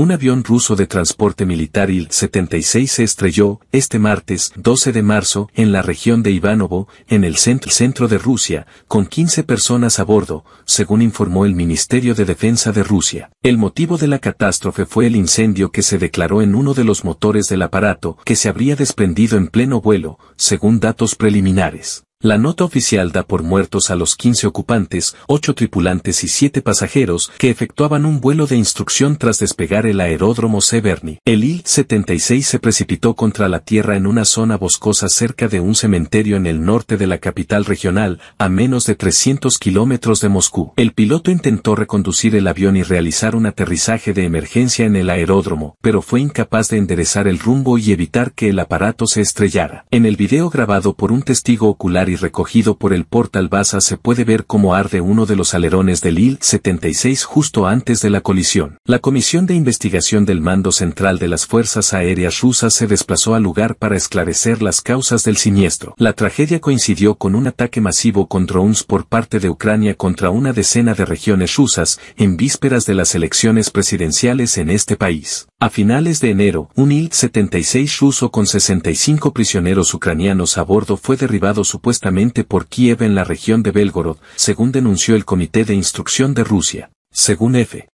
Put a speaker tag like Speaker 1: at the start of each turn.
Speaker 1: Un avión ruso de transporte militar Il-76 se estrelló, este martes, 12 de marzo, en la región de Ivanovo, en el centro, centro de Rusia, con 15 personas a bordo, según informó el Ministerio de Defensa de Rusia. El motivo de la catástrofe fue el incendio que se declaró en uno de los motores del aparato, que se habría desprendido en pleno vuelo, según datos preliminares. La nota oficial da por muertos a los 15 ocupantes, 8 tripulantes y 7 pasajeros que efectuaban un vuelo de instrucción tras despegar el aeródromo Severny. El Il-76 se precipitó contra la tierra en una zona boscosa cerca de un cementerio en el norte de la capital regional, a menos de 300 kilómetros de Moscú. El piloto intentó reconducir el avión y realizar un aterrizaje de emergencia en el aeródromo, pero fue incapaz de enderezar el rumbo y evitar que el aparato se estrellara. En el video grabado por un testigo ocular y recogido por el portal Baza se puede ver cómo arde uno de los alerones del Il-76 justo antes de la colisión. La Comisión de Investigación del Mando Central de las Fuerzas Aéreas Rusas se desplazó al lugar para esclarecer las causas del siniestro. La tragedia coincidió con un ataque masivo con drones por parte de Ucrania contra una decena de regiones rusas, en vísperas de las elecciones presidenciales en este país. A finales de enero, un Il-76 ruso con 65 prisioneros ucranianos a bordo fue derribado supuestamente por Kiev en la región de Belgorod, según denunció el Comité de Instrucción de Rusia. Según F.